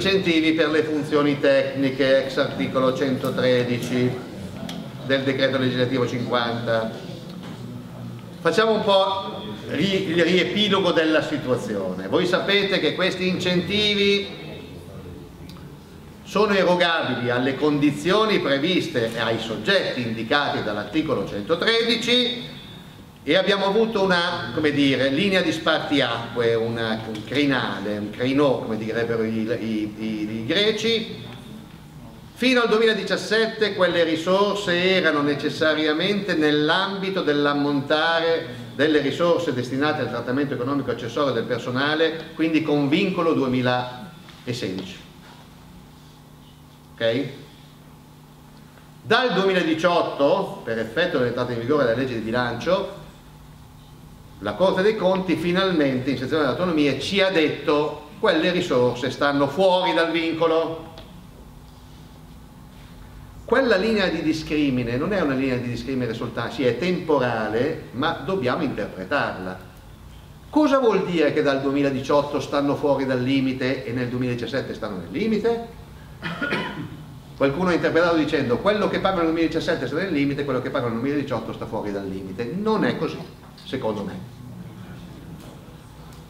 incentivi per le funzioni tecniche ex articolo 113 del decreto legislativo 50 facciamo un po' il riepilogo della situazione. Voi sapete che questi incentivi sono erogabili alle condizioni previste e ai soggetti indicati dall'articolo 113 e abbiamo avuto una dire, linea di spartiacque, una, un crinale, un crinò come direbbero i, i, i, i greci Fino al 2017 quelle risorse erano necessariamente nell'ambito dell'ammontare delle risorse destinate al trattamento economico accessorio del personale, quindi con vincolo 2016 okay? Dal 2018, per effetto dell'entrata in vigore della legge di bilancio, la Corte dei Conti finalmente in sezione dell'autonomia ci ha detto quelle risorse stanno fuori dal vincolo. Quella linea di discrimine non è una linea di discrimine soltanto, sì, è temporale, ma dobbiamo interpretarla. Cosa vuol dire che dal 2018 stanno fuori dal limite e nel 2017 stanno nel limite? Qualcuno ha interpretato dicendo quello che paga nel 2017 sta nel limite, quello che paga nel 2018 sta fuori dal limite. Non è così, secondo me.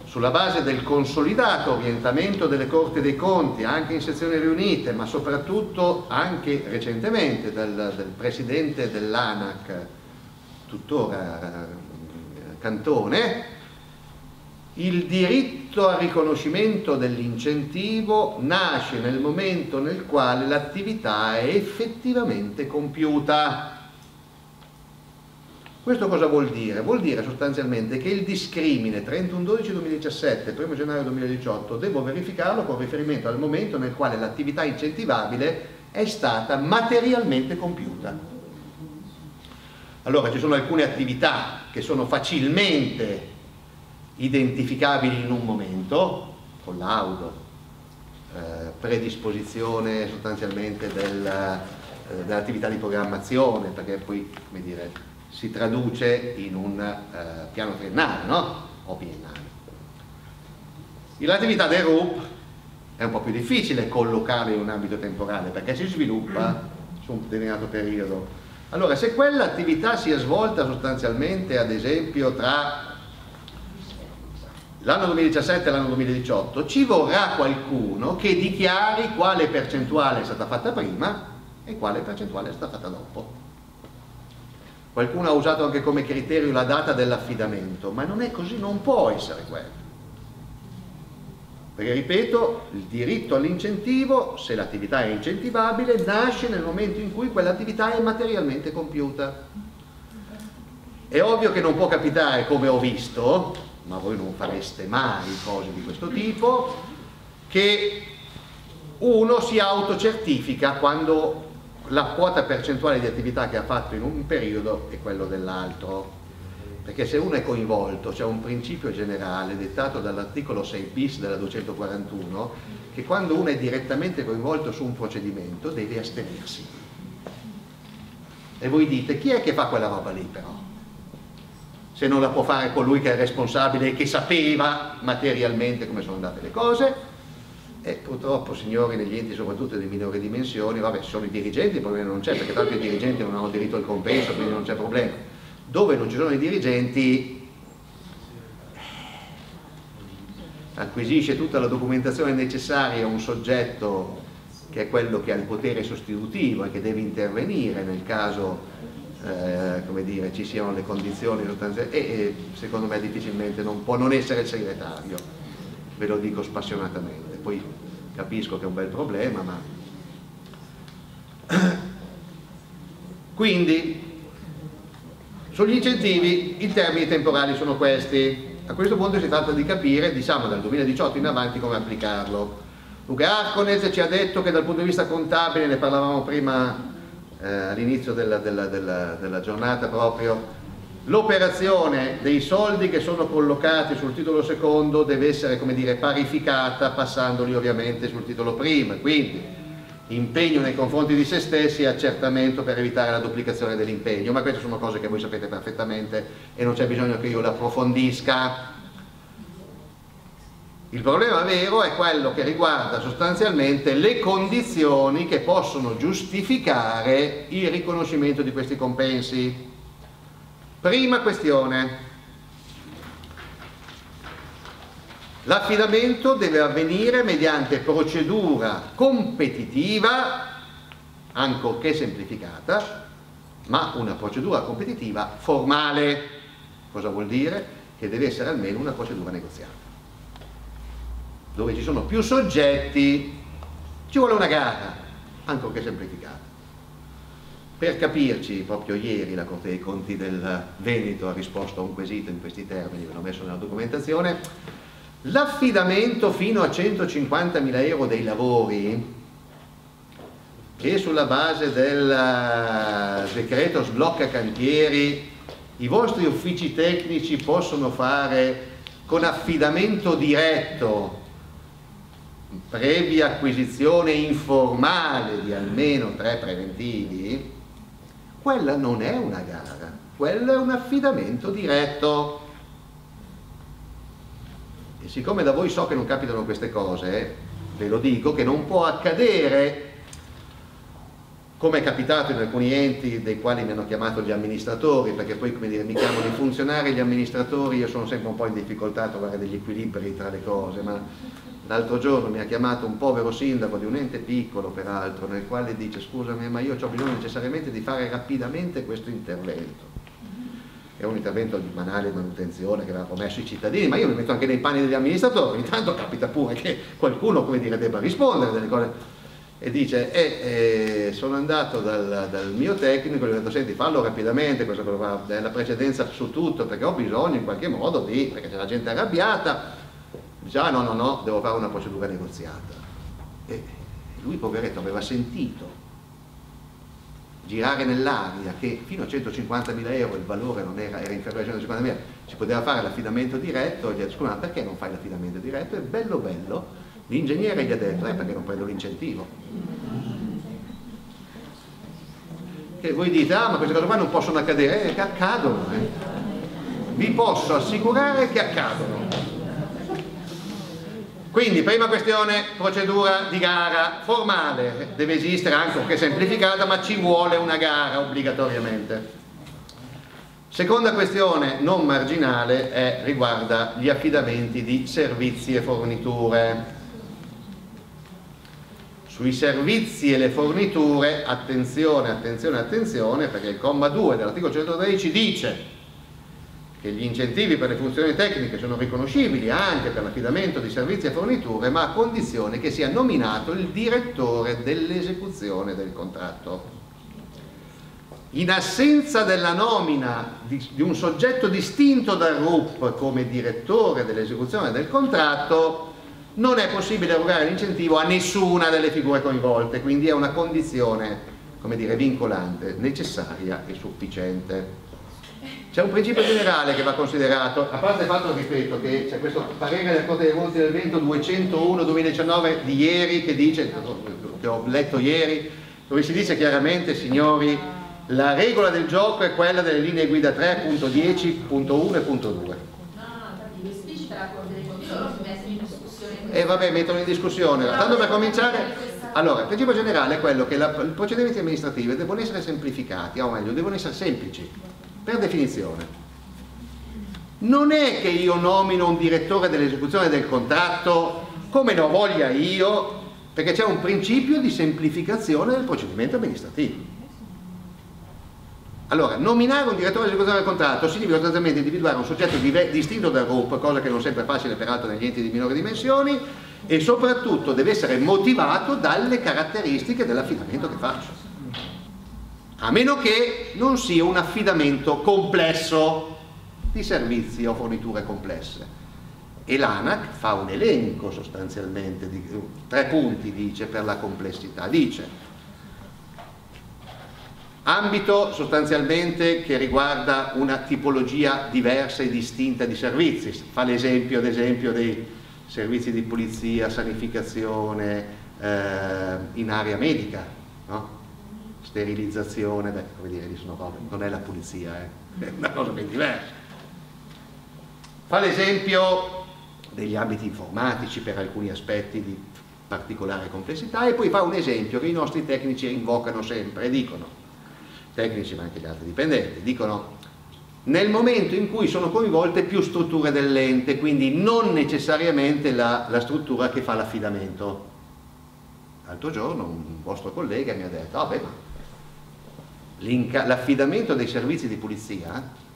Sulla base del consolidato orientamento delle Corti dei Conti, anche in sezioni riunite, ma soprattutto anche recentemente del, del Presidente dell'ANAC, tuttora eh, Cantone, il diritto al riconoscimento dell'incentivo nasce nel momento nel quale l'attività è effettivamente compiuta. Questo cosa vuol dire? Vuol dire sostanzialmente che il discrimine 31-12-2017, 1 gennaio 2018, devo verificarlo con riferimento al momento nel quale l'attività incentivabile è stata materialmente compiuta. Allora ci sono alcune attività che sono facilmente identificabili in un momento, con l'auto, eh, predisposizione sostanzialmente del, eh, dell'attività di programmazione, perché poi dire, si traduce in un eh, piano triennale no? o biennale. L'attività del RUP è un po' più difficile collocarla in un ambito temporale perché si sviluppa su un determinato periodo. Allora, se quell'attività si è svolta sostanzialmente, ad esempio, tra l'anno 2017 e l'anno 2018 ci vorrà qualcuno che dichiari quale percentuale è stata fatta prima e quale percentuale è stata fatta dopo. Qualcuno ha usato anche come criterio la data dell'affidamento, ma non è così, non può essere quello. Perché ripeto, il diritto all'incentivo, se l'attività è incentivabile, nasce nel momento in cui quell'attività è materialmente compiuta. È ovvio che non può capitare, come ho visto, ma voi non fareste mai cose di questo tipo, che uno si autocertifica quando la quota percentuale di attività che ha fatto in un periodo è quello dell'altro. Perché se uno è coinvolto, c'è un principio generale dettato dall'articolo 6 bis della 241 che quando uno è direttamente coinvolto su un procedimento deve astenersi. E voi dite, chi è che fa quella roba lì però? se non la può fare colui che è responsabile e che sapeva materialmente come sono andate le cose e purtroppo signori negli enti soprattutto di minori dimensioni vabbè sono i dirigenti il problema non c'è perché tanto i dirigenti non hanno diritto al compenso quindi non c'è problema. Dove non ci sono i dirigenti acquisisce tutta la documentazione necessaria un soggetto che è quello che ha il potere sostitutivo e che deve intervenire nel caso eh, dire, ci siano le condizioni e, e, secondo me difficilmente non può non essere il segretario, ve lo dico spassionatamente, poi capisco che è un bel problema, ma... Quindi, sugli incentivi i termini temporali sono questi, a questo punto si tratta di capire, diciamo dal 2018 in avanti, come applicarlo. Dunque Arconez ci ha detto che dal punto di vista contabile, ne parlavamo prima eh, all'inizio della, della, della, della giornata proprio l'operazione dei soldi che sono collocati sul titolo secondo deve essere dire parificata passandoli ovviamente sul titolo primo quindi impegno nei confronti di se stessi e accertamento per evitare la duplicazione dell'impegno. Ma queste sono cose che voi sapete perfettamente e non c'è bisogno che io le approfondisca. Il problema vero è quello che riguarda sostanzialmente le condizioni che possono giustificare il riconoscimento di questi compensi. Prima questione. L'affidamento deve avvenire mediante procedura competitiva, ancorché semplificata, ma una procedura competitiva formale. Cosa vuol dire? Che deve essere almeno una procedura negoziata dove ci sono più soggetti, ci vuole una gara, ancorché semplificata. Per capirci, proprio ieri la Corte dei Conti del Veneto ha risposto a un quesito in questi termini, ve l'ho messo nella documentazione, l'affidamento fino a 150.000 euro dei lavori che sulla base del eh, decreto sblocca cantieri i vostri uffici tecnici possono fare con affidamento diretto previa acquisizione informale di almeno tre preventivi, quella non è una gara, quello è un affidamento diretto. E siccome da voi so che non capitano queste cose, ve lo dico che non può accadere come è capitato in alcuni enti dei quali mi hanno chiamato gli amministratori, perché poi come dire, mi chiamano i funzionari, gli amministratori, io sono sempre un po' in difficoltà a trovare degli equilibri tra le cose, ma L'altro giorno mi ha chiamato un povero sindaco di un ente piccolo, peraltro, nel quale dice scusami ma io ho bisogno necessariamente di fare rapidamente questo intervento. È un intervento di banale manutenzione che aveva promesso i cittadini, ma io mi metto anche nei panni degli amministratori, intanto capita pure che qualcuno, come dire, debba rispondere delle cose. E dice, eh, eh, sono andato dal, dal, mio tecnico gli ho detto, senti, fallo rapidamente, questa cosa è la precedenza su tutto, perché ho bisogno in qualche modo di, perché c'è la gente arrabbiata, dice ah no no no devo fare una procedura negoziata e lui poveretto aveva sentito girare nell'aria che fino a 150.000 euro il valore non era, era inferiore a 150.000 si poteva fare l'affidamento diretto e gli ha detto scusa perché non fai l'affidamento diretto? è bello bello l'ingegnere gli ha detto eh perché non prendo l'incentivo che voi dite ah ma queste cose qua non possono accadere eh, accadono eh. vi posso assicurare che accadono quindi, prima questione, procedura di gara formale, deve esistere anche che semplificata, ma ci vuole una gara obbligatoriamente. Seconda questione, non marginale, è, riguarda gli affidamenti di servizi e forniture. Sui servizi e le forniture, attenzione, attenzione, attenzione, perché il comma 2 dell'articolo 113 dice che gli incentivi per le funzioni tecniche sono riconoscibili anche per l'affidamento di servizi e forniture, ma a condizione che sia nominato il direttore dell'esecuzione del contratto. In assenza della nomina di, di un soggetto distinto dal RUP come direttore dell'esecuzione del contratto, non è possibile erogare l'incentivo a nessuna delle figure coinvolte, quindi è una condizione, come dire, vincolante, necessaria e sufficiente. C'è un principio generale che va considerato, a parte il fatto, ripeto, che c'è questo parere della Corte dei Conti del Vento 201-2019 di ieri che dice, che ho letto ieri, dove si dice chiaramente, signori, la regola del gioco è quella delle linee guida 3.10.1 e punto 2. E vabbè, mettono in discussione. Tanto per cominciare, allora, il principio generale è quello che i procedimenti amministrativi devono essere semplificati, o meglio, devono essere semplici per definizione. Non è che io nomino un direttore dell'esecuzione del contratto come ho voglia io, perché c'è un principio di semplificazione del procedimento amministrativo. Allora, nominare un direttore dell'esecuzione del contratto significa sostanzialmente individuare un soggetto distinto dal gruppo, cosa che non sempre è facile peraltro negli enti di minori dimensioni, e soprattutto deve essere motivato dalle caratteristiche dell'affidamento che faccio a meno che non sia un affidamento complesso di servizi o forniture complesse. E l'ANAC fa un elenco sostanzialmente, di tre punti dice per la complessità. Dice ambito sostanzialmente che riguarda una tipologia diversa e distinta di servizi, fa l'esempio ad esempio dei servizi di pulizia, sanificazione eh, in area medica, no? Sterilizzazione, beh, come dire, sono cose, non è la pulizia, eh? è una cosa ben diversa. Fa l'esempio degli ambiti informatici per alcuni aspetti di particolare complessità e poi fa un esempio che i nostri tecnici invocano sempre e dicono, tecnici ma anche gli altri dipendenti, dicono nel momento in cui sono coinvolte più strutture dell'ente, quindi non necessariamente la, la struttura che fa l'affidamento. L'altro giorno un vostro collega mi ha detto, vabbè ma l'affidamento dei servizi di pulizia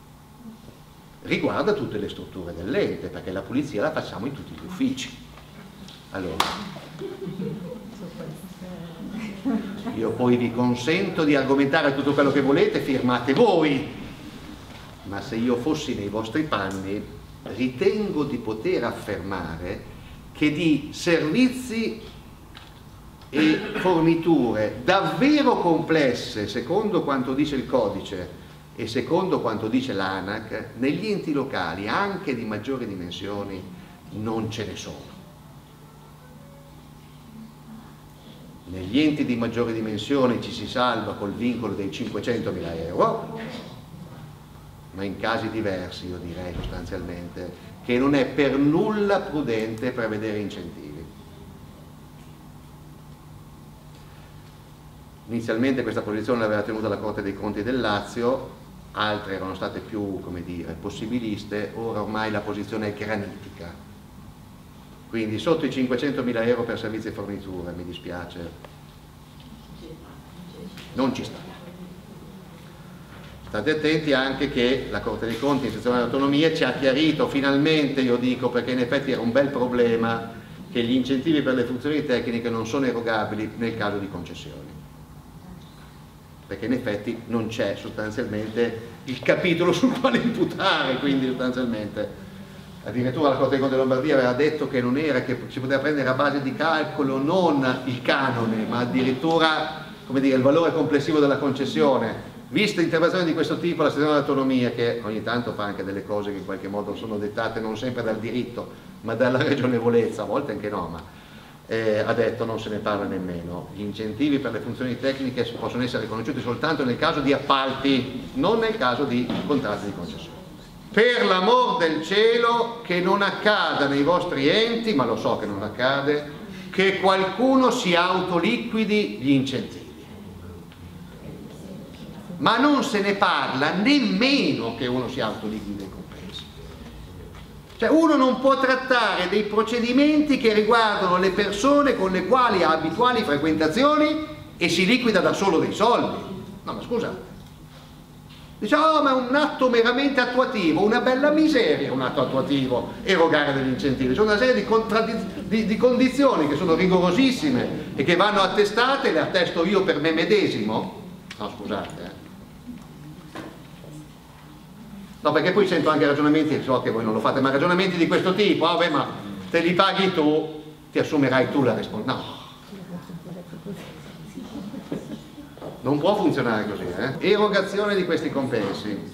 riguarda tutte le strutture dell'ente, perché la pulizia la facciamo in tutti gli uffici. Allora, io poi vi consento di argomentare tutto quello che volete, firmate voi, ma se io fossi nei vostri panni ritengo di poter affermare che di servizi e forniture davvero complesse, secondo quanto dice il codice, e secondo quanto dice l'ANAC, negli enti locali, anche di maggiori dimensioni, non ce ne sono. Negli enti di maggiori dimensioni ci si salva col vincolo dei 500.000 euro, ma in casi diversi, io direi sostanzialmente, che non è per nulla prudente prevedere incentivi. Inizialmente questa posizione l'aveva tenuta la Corte dei Conti del Lazio, altre erano state più dire, possibiliste, ora ormai la posizione è granitica. Quindi sotto i 500.000 euro per servizi e forniture, mi dispiace, non ci sta. State attenti anche che la Corte dei Conti in sezione dell'autonomia ci ha chiarito finalmente, io dico perché in effetti era un bel problema, che gli incentivi per le funzioni tecniche non sono erogabili nel caso di concessioni perché in effetti non c'è sostanzialmente il capitolo sul quale imputare, quindi sostanzialmente addirittura la Corte dei Conti di Lombardia aveva detto che non era che si poteva prendere a base di calcolo non il canone, ma addirittura dire, il valore complessivo della concessione. Vista interpretazioni di questo tipo, la sezione dell'autonomia, che ogni tanto fa anche delle cose che in qualche modo sono dettate non sempre dal diritto, ma dalla ragionevolezza, a volte anche no, ma eh, ha detto non se ne parla nemmeno. Gli incentivi per le funzioni tecniche possono essere riconosciuti soltanto nel caso di appalti, non nel caso di contratti di concessione. Per l'amor del cielo che non accada nei vostri enti, ma lo so che non accade, che qualcuno si autoliquidi gli incentivi. Ma non se ne parla nemmeno che uno si autoliquidi cioè uno non può trattare dei procedimenti che riguardano le persone con le quali ha abituali frequentazioni e si liquida da solo dei soldi. No, ma scusate. Dice, oh, ma è un atto meramente attuativo, una bella miseria un atto attuativo, erogare degli incentivi. C'è una serie di, di, di, condizioni che sono rigorosissime e che vanno attestate, le attesto io per me medesimo. No, scusate, eh. No, perché poi sento anche ragionamenti, so che voi non lo fate, ma ragionamenti di questo tipo, ah, ma te li paghi tu, ti assumerai tu la responsabilità. No. Non può funzionare così, eh? Erogazione di questi compensi.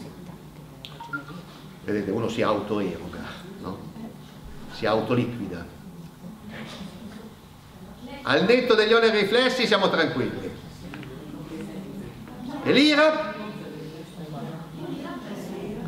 Vedete, uno si autoeroga, no? Si autoliquida. Al netto degli oneri riflessi siamo tranquilli. E l'IRA?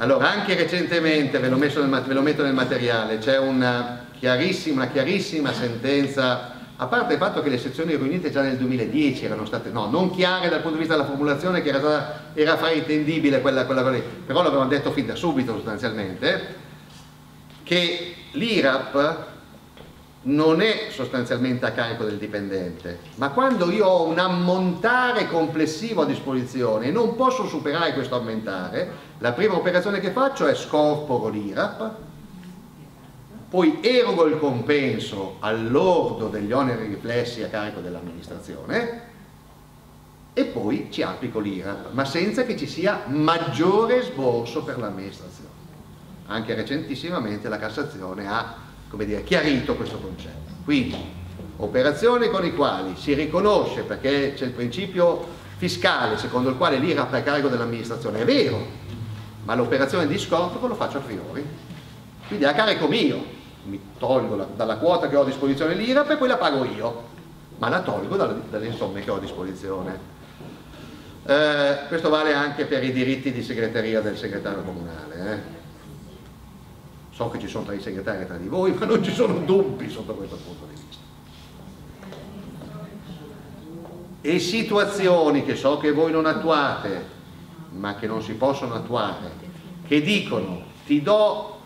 Allora, anche recentemente, ve lo, nel, ve lo metto nel materiale, c'è una chiarissima, chiarissima sentenza, a parte il fatto che le sezioni riunite già nel 2010 erano state, no, non chiare dal punto di vista della formulazione, che era, era fraintendibile quella, quella, quella lì, però l'avevano detto fin da subito sostanzialmente, che l'IRAP non è sostanzialmente a carico del dipendente, ma quando io ho un ammontare complessivo a disposizione e non posso superare questo ammontare, la prima operazione che faccio è scorporo l'IRAP, poi erogo il compenso all'ordo degli oneri riflessi a carico dell'amministrazione e poi ci applico l'IRAP, ma senza che ci sia maggiore sborso per l'amministrazione. Anche recentissimamente la Cassazione ha come dire, chiarito questo concetto. Quindi, operazioni con i quali si riconosce, perché c'è il principio fiscale secondo il quale l'IRAP è a carico dell'amministrazione, è vero, ma l'operazione di scorporo lo faccio a priori. Quindi è a carico mio, mi tolgo la, dalla quota che ho a disposizione l'IRAP e poi la pago io, ma la tolgo dalle, dalle somme che ho a disposizione. Eh, questo vale anche per i diritti di segreteria del segretario comunale. Eh So che ci sono tra i segretari e tra di voi, ma non ci sono dubbi sotto questo punto di vista. E situazioni che so che voi non attuate, ma che non si possono attuare, che dicono ti do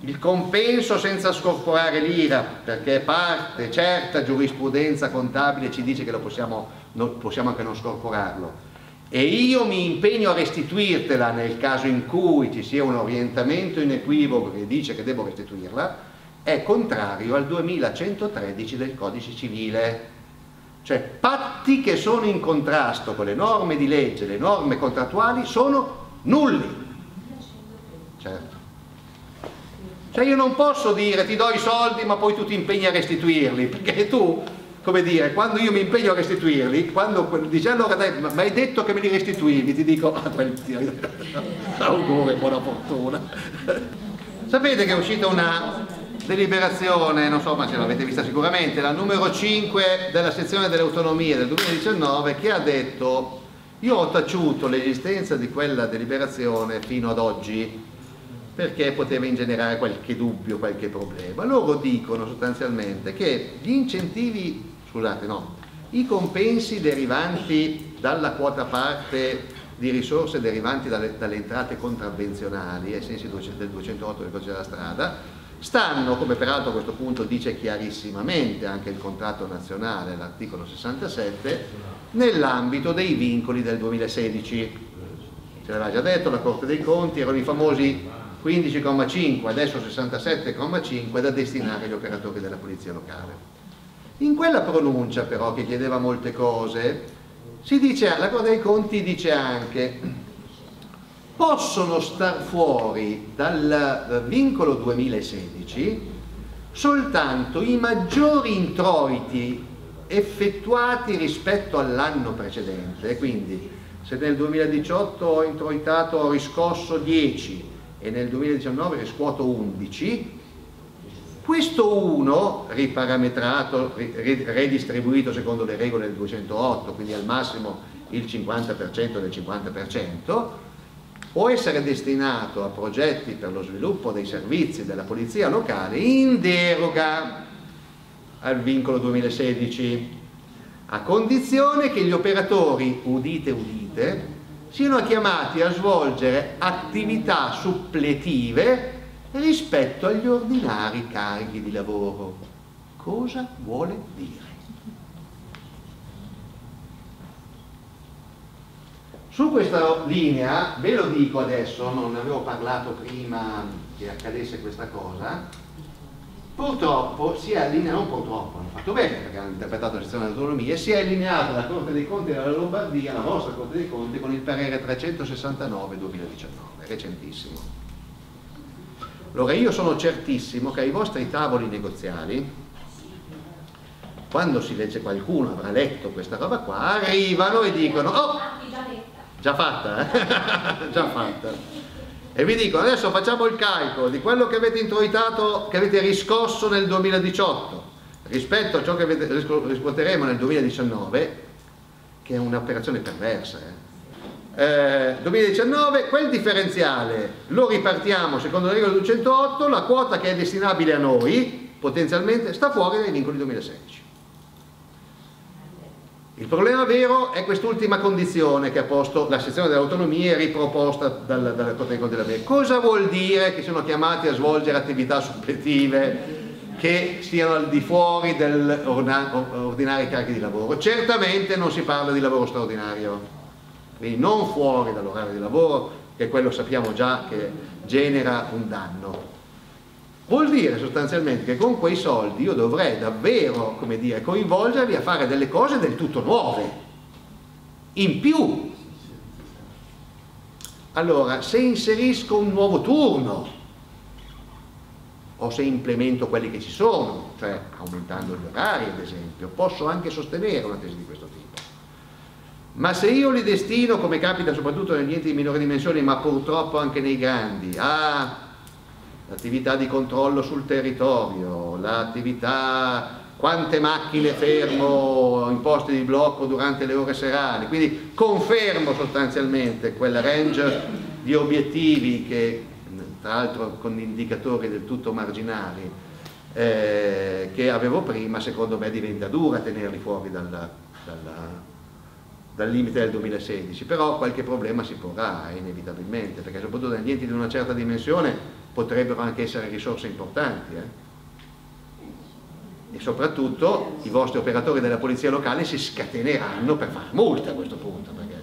il compenso senza scorporare l'IRA, perché parte certa giurisprudenza contabile ci dice che possiamo, possiamo anche non scorporarlo, e io mi impegno a restituirtela nel caso in cui ci sia un orientamento inequivoco che dice che devo restituirla, è contrario al 2113 del codice civile. Cioè patti che sono in contrasto con le norme di legge, le norme contrattuali, sono nulli. Certo. Cioè io non posso dire ti do i soldi ma poi tu ti impegni a restituirli, perché tu come dire, quando io mi impegno a restituirli, quando dice allora dai, mi hai detto che me li restituivi, ti dico, ah, auguri, buona fortuna. Sapete che è uscita una deliberazione, non so ma ce l'avete vista sicuramente, la numero 5 della sezione delle autonomie del 2019 che ha detto io ho taciuto l'esistenza di quella deliberazione fino ad oggi perché poteva ingenerare qualche dubbio, qualche problema. Loro dicono sostanzialmente che gli incentivi scusate no, i compensi derivanti dalla quota parte di risorse derivanti dalle, dalle entrate contravvenzionali ai sensi del 208 del codice della strada stanno, come peraltro a questo punto dice chiarissimamente anche il contratto nazionale, l'articolo 67, nell'ambito dei vincoli del 2016. Ce l'aveva già detto la Corte dei Conti, erano i famosi 15,5, adesso 67,5 da destinare agli operatori della Polizia Locale. In quella pronuncia però che chiedeva molte cose, si dice, la Corte dei Conti dice anche possono star fuori dal vincolo 2016 soltanto i maggiori introiti effettuati rispetto all'anno precedente, quindi se nel 2018 ho introitato, ho riscosso 10 e nel 2019 riscuoto 11, questo 1, riparametrato, redistribuito secondo le regole del 208, quindi al massimo il 50% del 50%, può essere destinato a progetti per lo sviluppo dei servizi della polizia locale in deroga al vincolo 2016, a condizione che gli operatori, udite udite, siano chiamati a svolgere attività suppletive rispetto agli ordinari carichi di lavoro. Cosa vuole dire? Su questa linea, ve lo dico adesso, non ne avevo parlato prima che accadesse questa cosa, purtroppo si è allineato, non purtroppo, hanno fatto bene perché hanno interpretato la sezione dell'autonomia, si è allineata la Corte dei Conti della Lombardia, la vostra Corte dei Conti, con il parere 369-2019, recentissimo. Allora io sono certissimo che ai vostri tavoli negoziali, quando si legge qualcuno avrà letto questa roba qua, arrivano e dicono oh, già fatta, eh? già fatta. E vi dicono adesso facciamo il calcolo di quello che avete introitato, che avete riscosso nel 2018 rispetto a ciò che riscuoteremo nel 2019, che è un'operazione perversa. Eh? Eh, 2019 quel differenziale lo ripartiamo secondo la regola 208 la quota che è destinabile a noi potenzialmente sta fuori dai vincoli 2016 il problema vero è quest'ultima condizione che ha posto la sezione delle autonomie riproposta dalla, dalla Corte della BE. Cosa vuol dire che siano chiamati a svolgere attività suppletive che siano al di fuori degli ordinari carichi di lavoro? Certamente non si parla di lavoro straordinario quindi non fuori dall'orario di lavoro, che quello sappiamo già che genera un danno. Vuol dire sostanzialmente che con quei soldi io dovrei davvero, come dire, coinvolgervi a fare delle cose del tutto nuove, in più. Allora, se inserisco un nuovo turno, o se implemento quelli che ci sono, cioè aumentando gli orari ad esempio, posso anche sostenere una tesi di questo tipo ma se io li destino, come capita soprattutto negli enti di minore dimensione, ma purtroppo anche nei grandi, a l'attività di controllo sul territorio, l'attività quante macchine fermo in posti di blocco durante le ore serali, quindi confermo sostanzialmente quel range di obiettivi che tra l'altro con indicatori del tutto marginali, eh, che avevo prima, secondo me diventa dura tenerli fuori dalla, dalla, dal limite del 2016, però qualche problema si porrà inevitabilmente, perché soprattutto negli enti di una certa dimensione potrebbero anche essere risorse importanti. Eh? E soprattutto i vostri operatori della polizia locale si scateneranno per fare multe a questo punto, perché...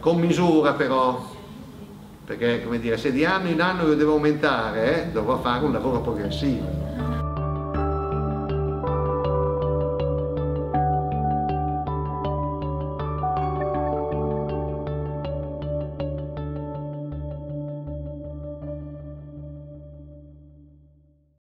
con misura però, perché come dire, se di anno in anno io devo aumentare, eh, dovrò fare un lavoro progressivo.